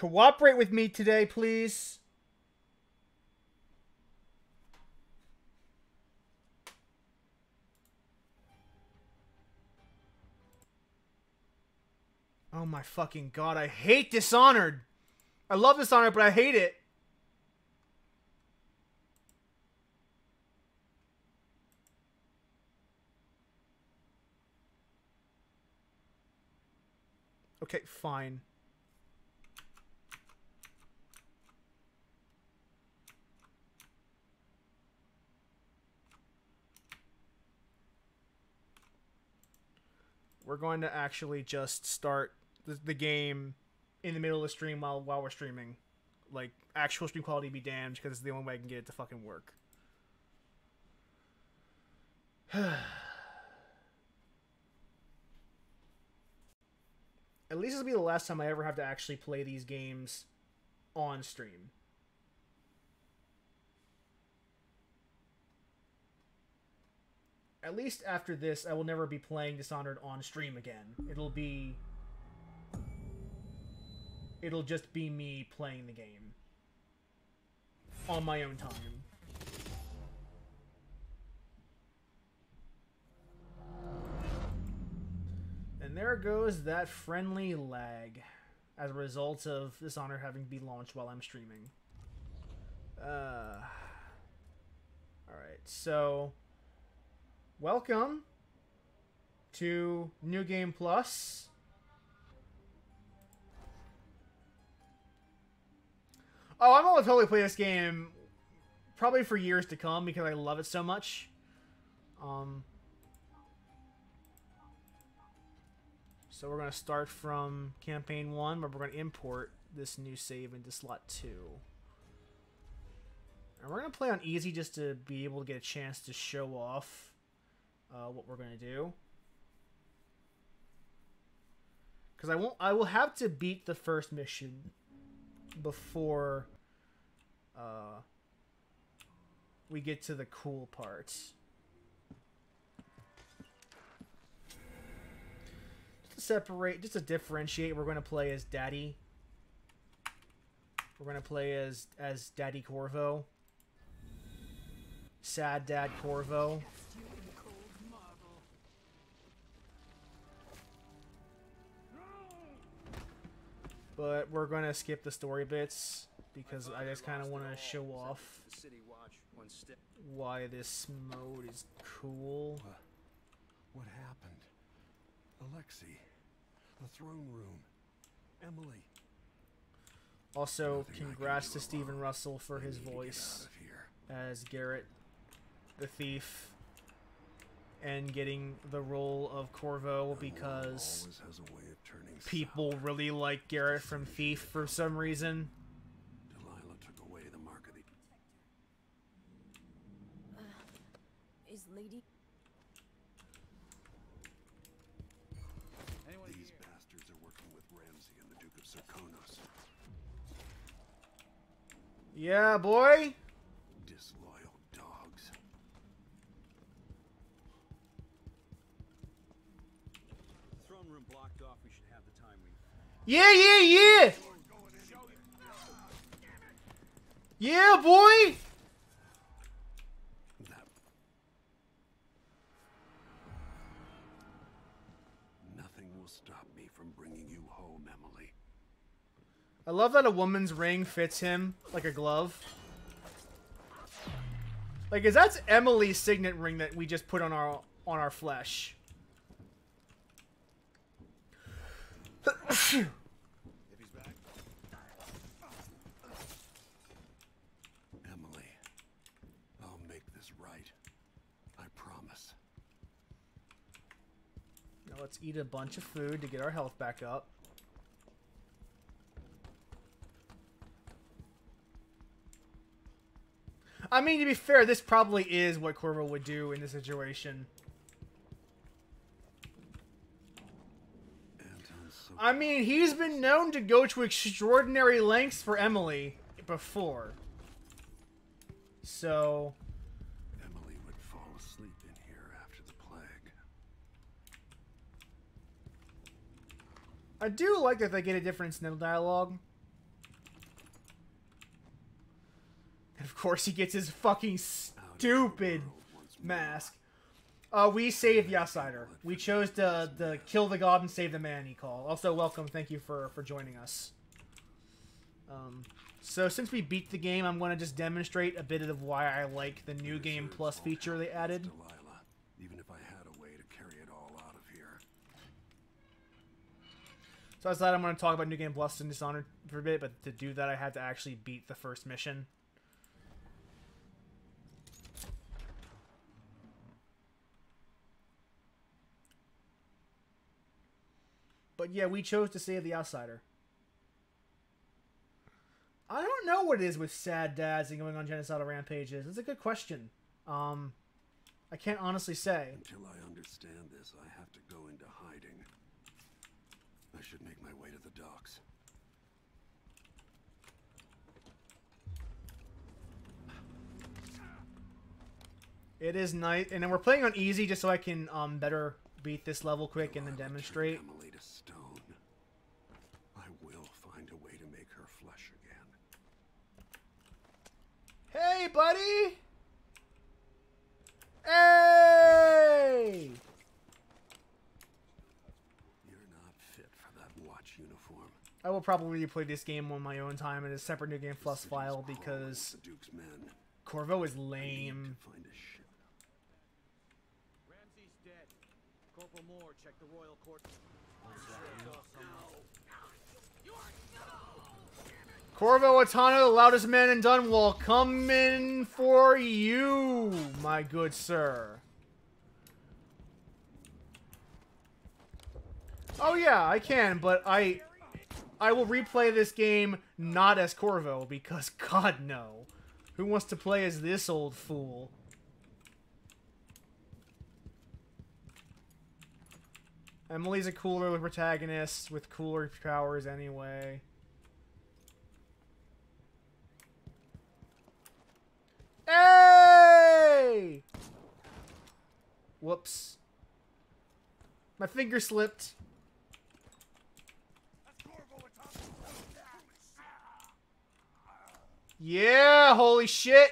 Cooperate with me today, please. Oh my fucking god, I hate Dishonored. I love Dishonored, but I hate it. Okay, fine. We're going to actually just start the, the game in the middle of the stream while while we're streaming. Like actual stream quality be damned because it's the only way I can get it to fucking work. At least this will be the last time I ever have to actually play these games on stream. At least after this, I will never be playing Dishonored on stream again. It'll be it'll just be me playing the game on my own time. And there goes that friendly lag as a result of Dishonored having to be launched while I'm streaming. Uh, Alright, so welcome to New Game Plus. Oh, I'm gonna totally play this game probably for years to come because I love it so much. Um, so we're gonna start from campaign one, where we're gonna import this new save into slot two. And we're gonna play on easy just to be able to get a chance to show off uh, what we're gonna do. Because I won't, I will have to beat the first mission before uh, we get to the cool parts. Just to separate, just to differentiate, we're going to play as Daddy. We're going to play as as Daddy Corvo. Sad Dad Corvo. But we're going to skip the story bits because I just kind of want to show off why this mode is cool. What happened? Alexei, the throne room, Emily. Also, Nothing congrats to Stephen. Russell for I his need to get voice out of here. as Garrett the Thief and getting the role of Corvo because always has a way of turning people really like Garrett from Thief for some reason. Delilah took away the mark of the. Uh, is Lady? These bastards are working with Ramsey and the Duke of Serkonos. Yeah, boy. Disloyal dogs. Throne room blocked off. We should have the time we. Yeah, yeah, yeah. Yeah, boy. Nothing will stop me from bringing you home, Emily. I love that a woman's ring fits him like a glove. Like, is that's Emily's signet ring that we just put on our on our flesh? Emily, I'll make this right. I promise. Now let's eat a bunch of food to get our health back up. I mean, to be fair, this probably is what Corvo would do in this situation. I mean, he's been known to go to extraordinary lengths for Emily before. So, I do like that they get a different Snittle dialogue. And of course he gets his fucking stupid mask. Uh, we saved Yasider. We chose to, to kill the god and save the man, he called. Also, welcome. Thank you for, for joining us. Um, so since we beat the game, I'm going to just demonstrate a bit of why I like the new game plus feature they added. Delilah, even if So I decided I'm going to talk about New Game Plus and Dishonored for a bit, but to do that, I had to actually beat the first mission. But yeah, we chose to save the outsider. I don't know what it is with sad dads and going on genocidal rampages. It's a good question. Um, I can't honestly say. Until I understand this, I have to go into. I should make my way to the docks. It is nice, and then we're playing on easy just so I can um better beat this level quick and then demonstrate. Emily to stone. I will find a way to make her flesh again. Hey, buddy! Hey! You're not fit for that watch uniform. I will probably play this game on my own time in a separate New Game Plus file because Duke's men. Corvo is lame. find a ship. Ramsey's dead. Corporal Moore, check the royal court. Corvo Attano, the loudest man in Dunwall, coming for you, my good sir. Oh yeah, I can, but I I will replay this game not as Corvo because god no. Who wants to play as this old fool? Emily's a cooler protagonist with cooler powers anyway. Hey! Whoops. My finger slipped. Yeah, holy shit.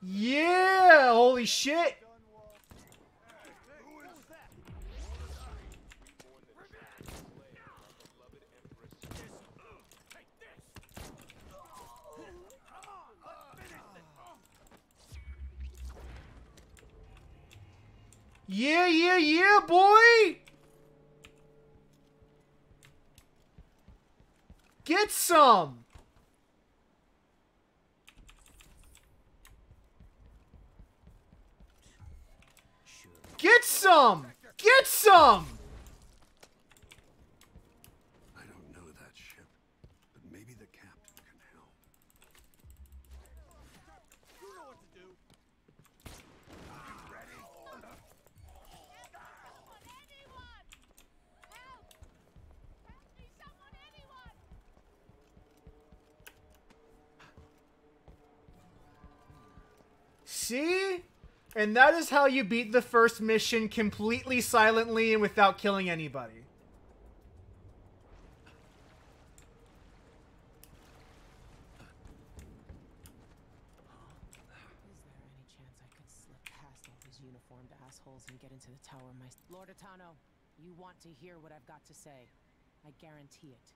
Yeah, holy shit. Yeah, yeah, yeah, boy! Get some! Get some! Get some! I don't know that ship, but maybe the captain can help. You know what to do. See? And that is how you beat the first mission completely silently and without killing anybody. Is there any chance I could slip past all these uniformed assholes and get into the tower my Lord Attano, you want to hear what I've got to say. I guarantee it.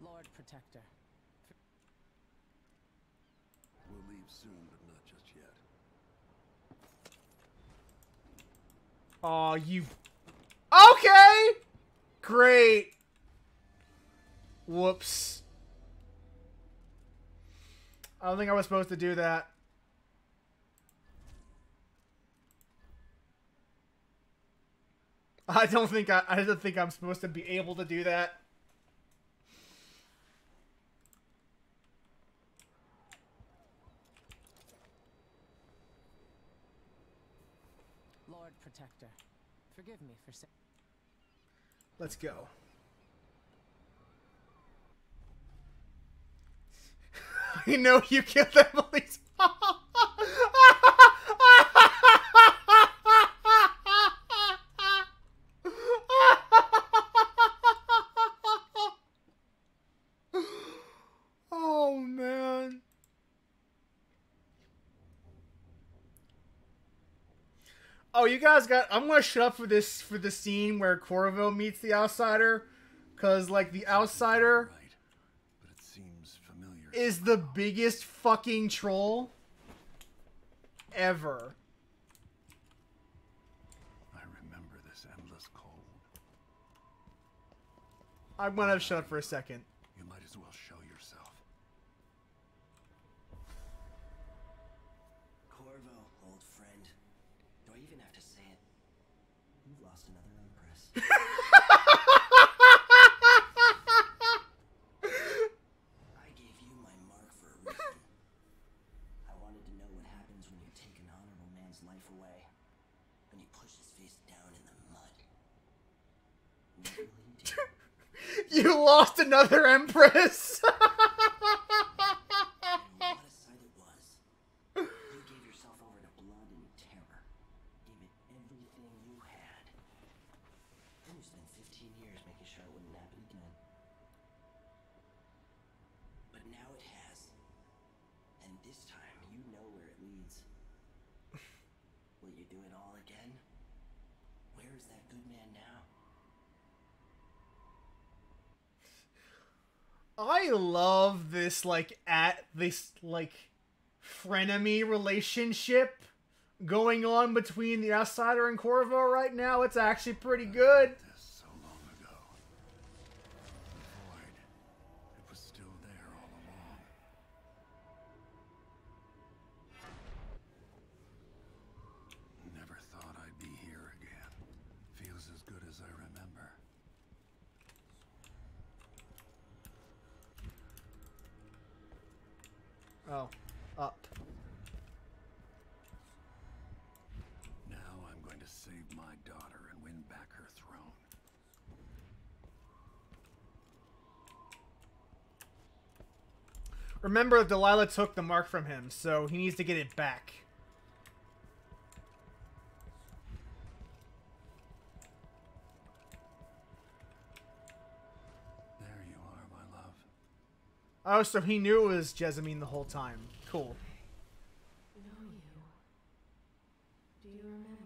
Lord Protector, We'll leave soon, but not just yet. Aw, you. Okay! Great. Whoops. I don't think I was supposed to do that. I don't think I, I don't think I'm supposed to be able to do that. Lord Protector, forgive me for saying. Let's go. I know you killed Emily's. Oh, you guys got. I'm gonna shut up for this for the scene where Corvo meets the outsider, cause like the outsider Right. But it seems familiar. is the biggest fucking troll ever. I remember this endless cold. I'm gonna shut up for a second. You might as well show yourself. Corvo, old friend. Do I even have to say it? You've lost another empress. I gave you my mark for a reason. I wanted to know what happens when you take an honorable man's life away. When you push his face down in the mud. What will he do? You lost another empress. I love this like at this like frenemy relationship going on between the outsider and Corvo right now. It's actually pretty good. Remember, Delilah took the mark from him, so he needs to get it back. There you are, my love. Oh, so he knew it was Jessamine the whole time. Cool. Know you. Do you remember?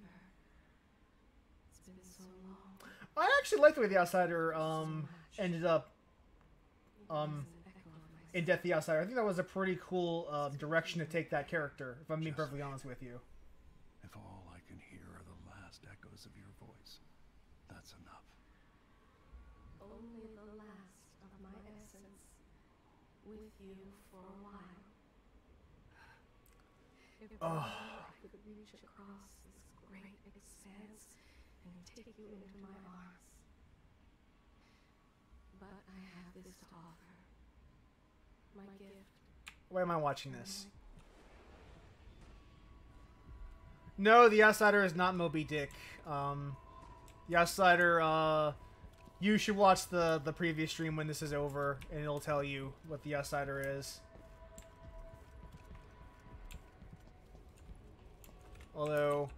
It's been so long. I actually like the way the outsider um ended up um in Death the Outsider. I think that was a pretty cool um, direction to take that character. If I'm being perfectly honest with you. If all I can hear are the last echoes of your voice, that's enough. Only the last of my essence with you for a while. If only I could reach across this great expanse and take you into my arms. But I have this to offer. My gift. Why am I watching this? No, the outsider is not Moby Dick. Um, the outsider. Uh, you should watch the the previous stream when this is over, and it'll tell you what the outsider is. Although,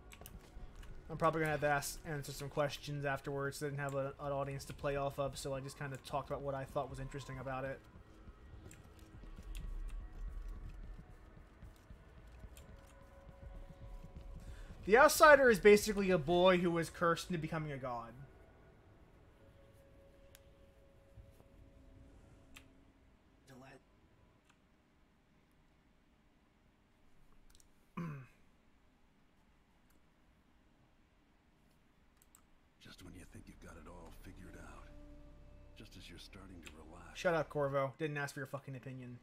I'm probably gonna have to ask, answer some questions afterwards. I didn't have a, an audience to play off of, so I just kind of talked about what I thought was interesting about it. The outsider is basically a boy who was cursed into becoming a god. Just when you think you've got it all figured out. Just as you're starting to relax. Shut up, Corvo. Didn't ask for your fucking opinion.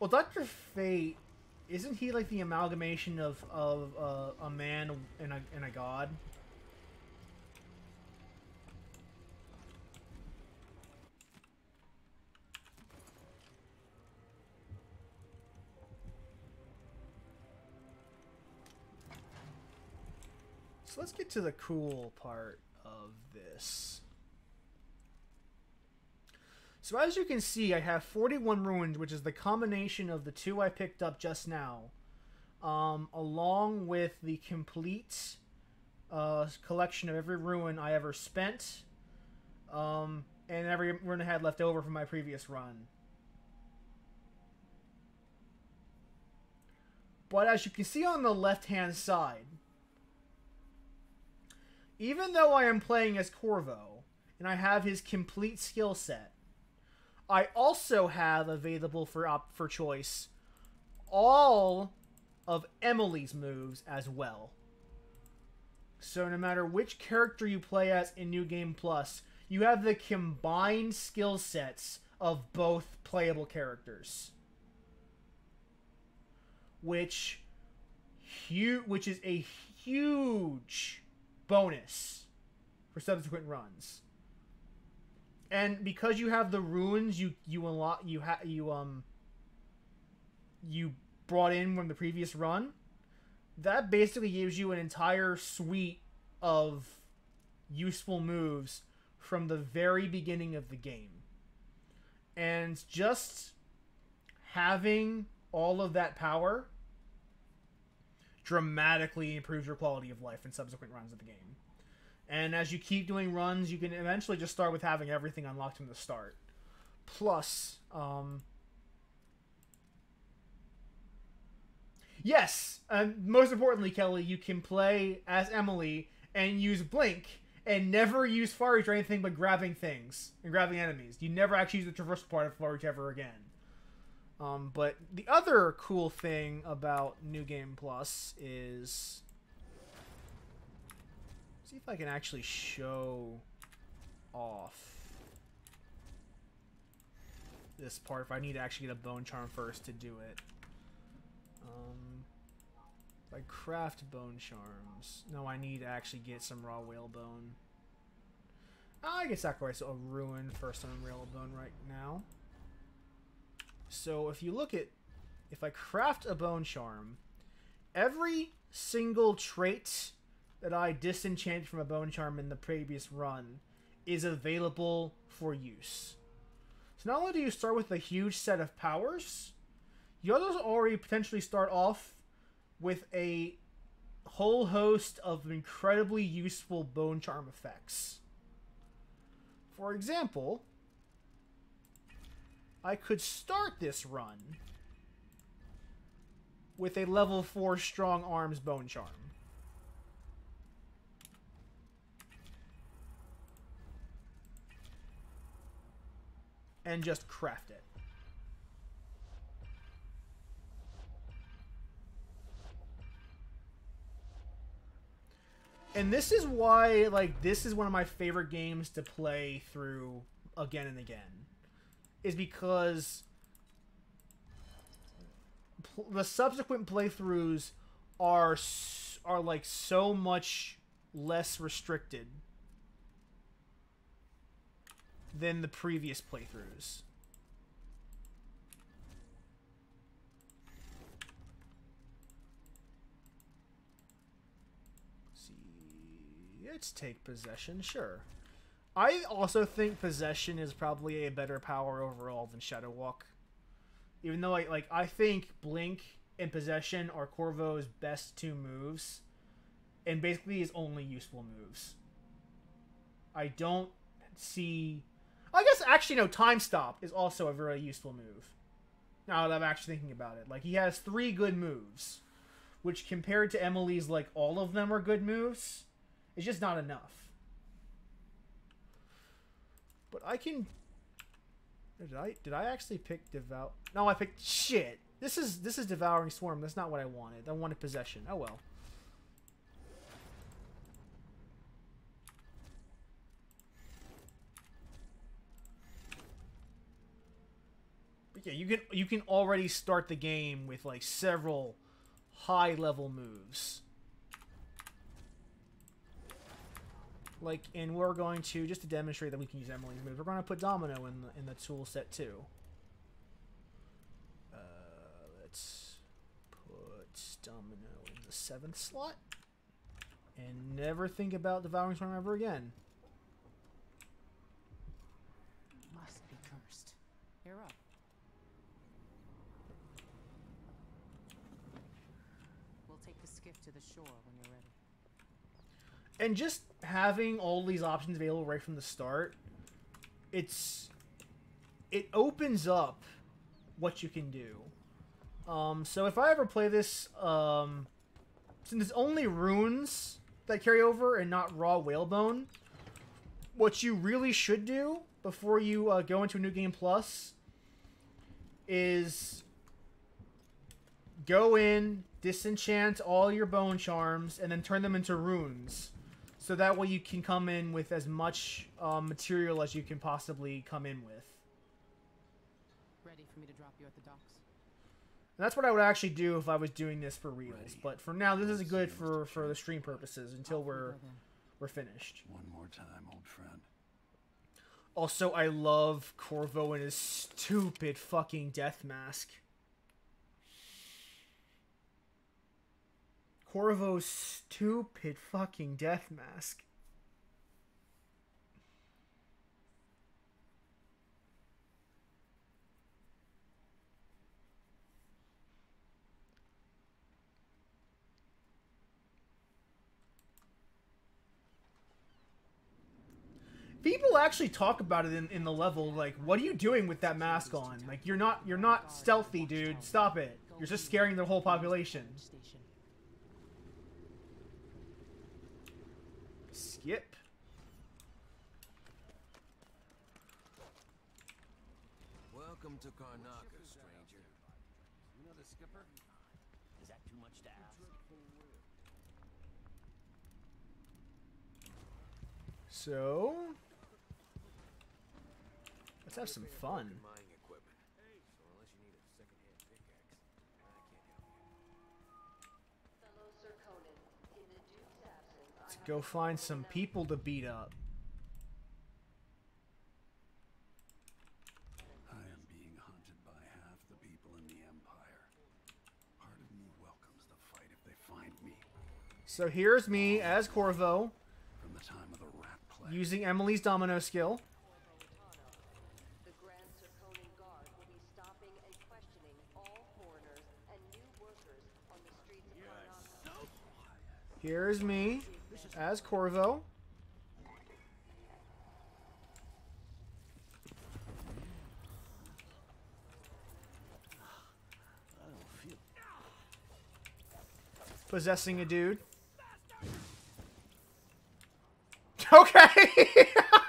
Well, Doctor Fate, isn't he like the amalgamation of of uh, a man and a and a god? So let's get to the cool part of this. So as you can see, I have 41 runes, which is the combination of the two I picked up just now, um, along with the complete uh, collection of every rune I ever spent, um, and every rune I had left over from my previous run. But as you can see on the left hand side, even though I am playing as Corvo and I have his complete skill set, I also have available for op- for choice all of Emily's moves as well. So no matter which character you play as in New Game Plus, you have the combined skill sets of both playable characters. Which hu- which is a huge bonus for subsequent runs. And because you have the runes you you unlock you ha- you um you brought in from the previous run, that basically gives you an entire suite of useful moves from the very beginning of the game. And just having all of that power dramatically improves your quality of life in subsequent runs of the game. And as you keep doing runs, you can eventually just start with having everything unlocked from the start. Plus, um, Yes, and most importantly, Kelly, you can play as Emily and use Blink and never use Far or anything but grabbing things and grabbing enemies. You never actually use the traversal part of Far ever again. Um, but the other cool thing about New Game Plus is see if I can actually show off this part. If I need to actually get a Bone Charm first to do it. Um, I craft bone charms. No, I need to actually get some raw whale whalebone. I can sacrifice a rune for some whalebone right now. So if you look at, if I craft a bone charm, every single trait that I disenchanted from a bone charm in the previous run is available for use. So not only do you start with a huge set of powers, you also already potentially start off with a whole host of incredibly useful bone charm effects. For example, I could start this run with a level 4 strong arms bone charm. And just craft it. and this is why like this is one of my favorite games to play through again and again is because the subsequent playthroughs are are like so much less restricted than the previous playthroughs. See. Let's take possession sure. I also think possession is probably a better power overall than shadow walk even though I, like i think blink and possession are corvo's best two moves and basically his only useful moves. I don't see i guess actually no time stop is also a very useful move now that i'm actually thinking about it like he has three good moves which compared to Emily's like all of them are good moves, it's just not enough. But I can did I did I actually pick devout? No, I picked shit. This is this is devouring swarm. That's not what I wanted. I wanted possession. Oh well. Yeah, you can you can already start the game with like several high level moves. Like, and we're going to just to demonstrate that we can use Emily's moves. We're going to put Domino in the in the tool set too. Uh, let's put Domino in the seventh slot, and never think about devouring swarm ever again. Must be cursed. You're up. We'll take the skiff to the shore when you're ready. and just having all these options available right from the start it's it opens up what you can do Um, so if I ever play this, um, since it's only runes that carry over and not raw whalebone, what you really should do before you uh, go into a new game plus is go in, disenchant all your bone charms, and then turn them into runes. So that way you can come in with as much um, material as you can possibly come in with. Ready for me to drop you at the docks? And that's what I would actually do if I was doing this for reals. But for now, this is good for, for the stream purposes until we're we're finished. One more time, old friend. Also, I love Corvo and his stupid fucking death mask. Corvo's stupid fucking death mask. People actually talk about it in, in the level, like, what are you doing with that mask on? Like, you're not you're not stealthy, dude. Stop it. You're just scaring the whole population. Station. Skip. Welcome to Karnaca, stranger. You know the skipper? Is that too much to ask? So, let's have some fun. Mining equipment. So unless you need a second-hand pickaxe, I can't help you. Fellow Serkonan, in the Duke's absence, I Let's have go find some people to beat up. I am being hunted by half the people in the Empire. Part of me welcomes the fight if they find me. So here's me as Corvo From the time of the rat plague. using Emily's domino skill. The Grand Serkonan Guard will be stopping and questioning all foreigners and new workers on the streets of Karnaca. Here's me as Corvo. Possessing a dude. Okay.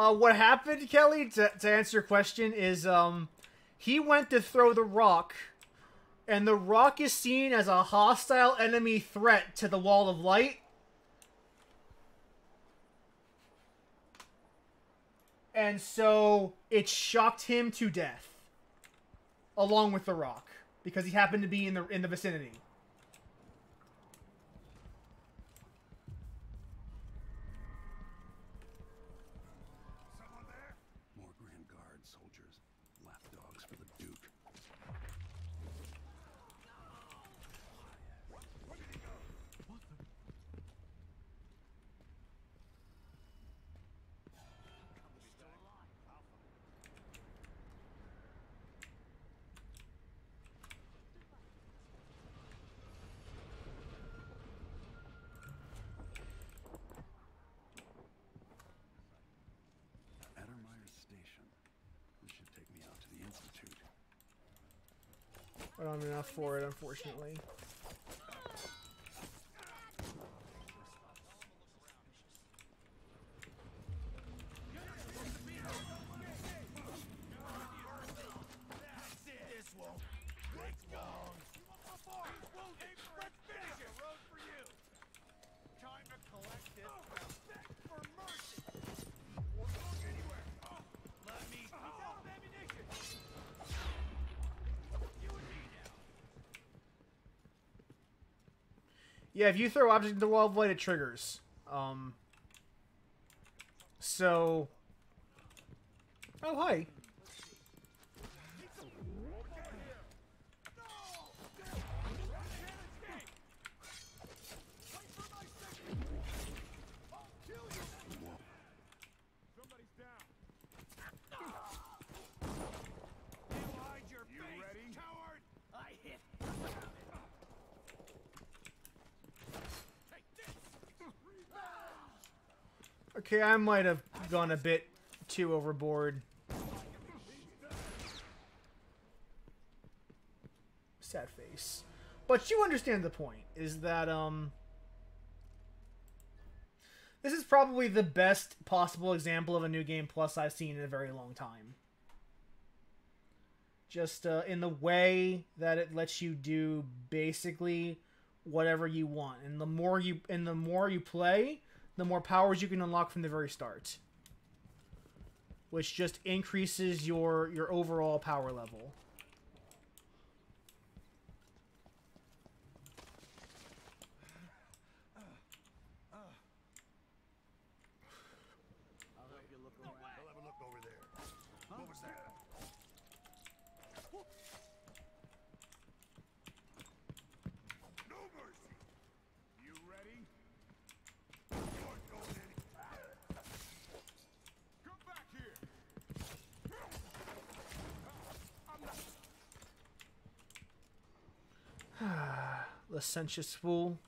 Uh, what happened, Kelly? To, to answer your question, is um, he went to throw the rock, and the rock is seen as a hostile enemy threat to the Wall of Light. And so it shocked him to death, along with the rock, because he happened to be in the in the vicinity. More Grand Guard soldiers. Lapdogs for the Duke. Addermire Station. This should take me out to the Institute. I don't have enough for it, unfortunately. Yeah, if you throw object into the wall of light, it triggers. Um. So. Oh hi. Okay, I might have gone a bit too overboard. Sad face. But you understand the point, is that, um... This is probably the best possible example of a new game plus I've seen in a very long time. Just uh, in the way that it lets you do basically whatever you want, and the more you and the more you play, the more powers you can unlock from the very start, which just increases your your overall power level. I'll have a look over there. What was that? No mercy. You ready? You're going any- Come back here. I'm not. Licentious fool.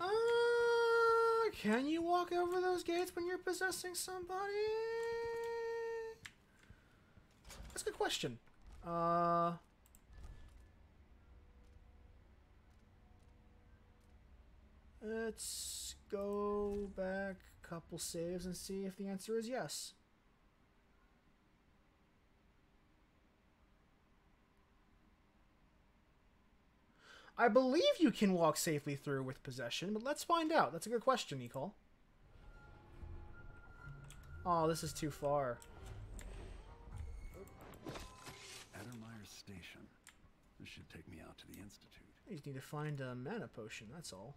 Uh, can you walk over those gates when you're possessing somebody? That's a good question. Uh. Let's go back a couple saves and see if the answer is yes. I believe you can walk safely through with possession, but let's find out. That's a good question, Nicole. Oh, this is too far. Addermire Station. This should take me out to the Institute. You just need to find a mana potion, that's all.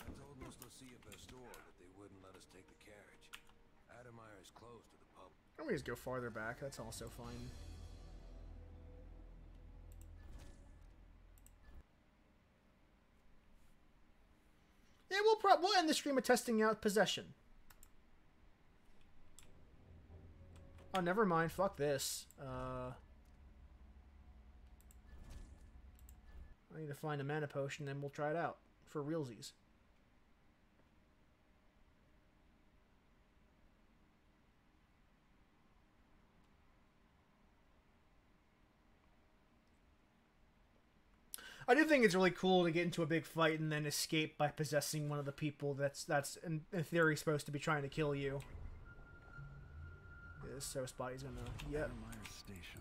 I told Mr. Lucia Pastor that they wouldn't let us take the carriage. Addermire is closed to the we just go farther back, that's also fine. Yeah, we'll, pro- we'll end the stream of testing out possession. Oh, never mind. Fuck this. Uh, I need to find a mana potion, and we'll try it out for realsies. I do think it's really cool to get into a big fight and then escape by possessing one of the people that's that's in, in theory supposed to be trying to kill you. Yeah, so Spotty's gonna. Yep. Station.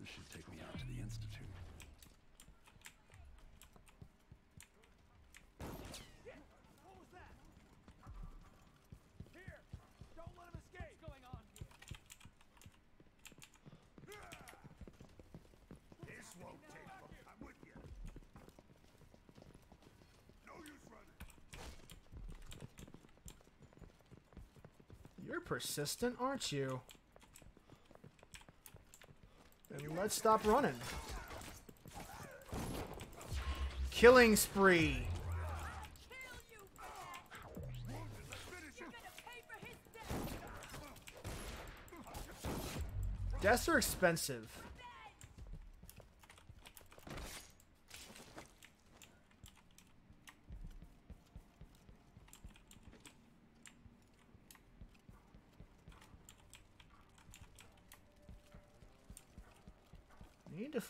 This should take me out to the Institute. This won't take long. I'm with you. No use running. You're persistent, aren't you? Let's stop running. Killing spree. Deaths are expensive.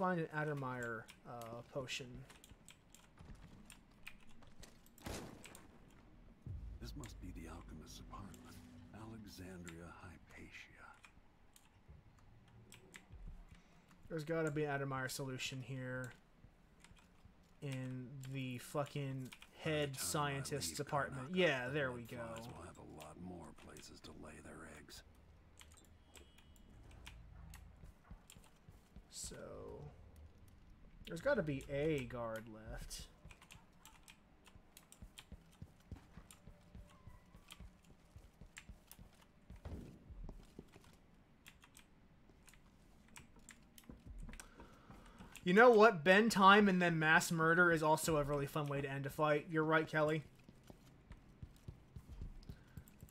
Find an Addermire uh, potion. This must be the alchemist's apartment. Alexandria Hypatia. There's got to be an Addermire solution here. In the fucking head scientist's apartment. Yeah, there we go. will have a lot more places to lay their eggs. So there's got to be a guard left. You know what? Bend time and then mass murder is also a really fun way to end a fight. You're right, Kelly.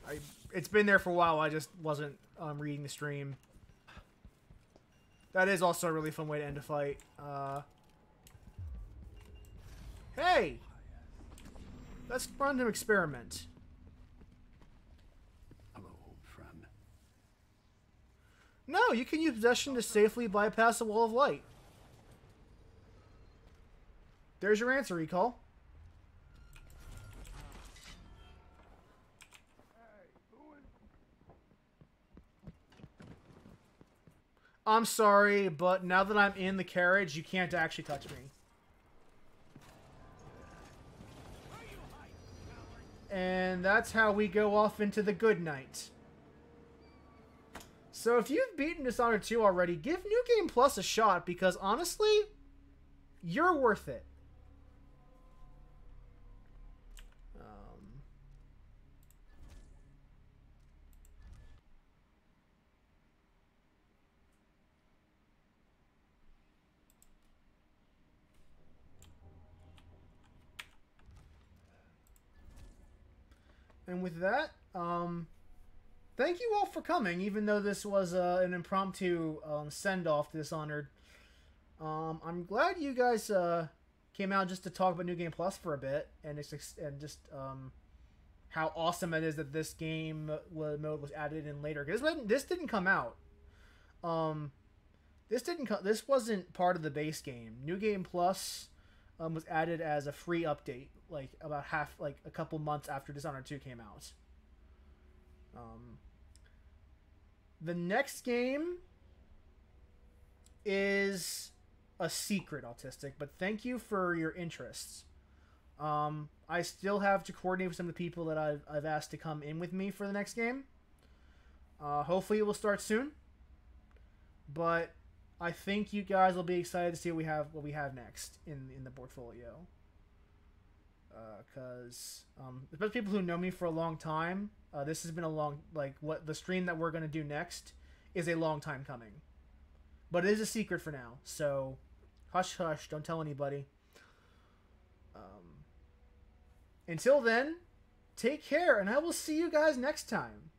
I it's been there for a while. I just wasn't um, reading the stream. That is also a really fun way to end a fight. Uh, hey! Let's run an experiment. Hello, old friend. No, you can use possession to safely bypass a wall of light. There's your answer, Recall. I'm sorry, but now that I'm in the carriage, you can't actually touch me. And that's how we go off into the good night. So if you've beaten Dishonored 2 already, give New Game Plus a shot because honestly, you're worth it. With that, um, thank you all for coming, even though this was uh, an impromptu um, send off to Dishonored. Um, I'm glad you guys uh, came out just to talk about New Game Plus for a bit, and and just um, how awesome it is that this game wa- mode was added in later. Because this didn't come out. Um, this didn't. Co- this wasn't part of the base game. New Game Plus um, was added as a free update, like about half, like a couple months after Dishonored Two came out. Um, the next game is a secret, autistic. But thank you for your interests. Um, I still have to coordinate with some of the people that I've, I've asked to come in with me for the next game. Uh, hopefully, it will start soon. But I think you guys will be excited to see what we have what we have next in in the portfolio. Because uh, um, especially people who know me for a long time, uh, this has been a long like what the stream that we're gonna do next is a long time coming. But it is a secret for now, so hush hush, don't tell anybody. Um, until then, take care, and I will see you guys next time.